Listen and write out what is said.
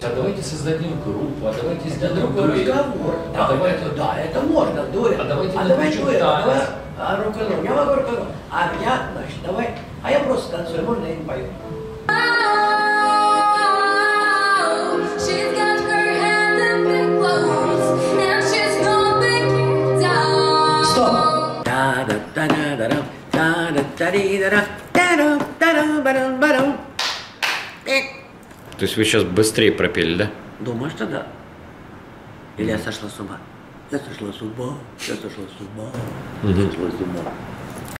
А давайте создадим группу, а давайте сделаем другой разговор. Да, а давайте, это, да, это можно, дуэль. А давайте, а давайте дуэль, а давай, а рок-н-ролл. А я могу. А меня, значит, давай, а я просто танцую, можно я не пою. Э. То есть вы сейчас быстрее пропели, да? Думаю, что да. Или я сошла с ума. Я сошла с ума, я сошла с ума, я сошла с ума.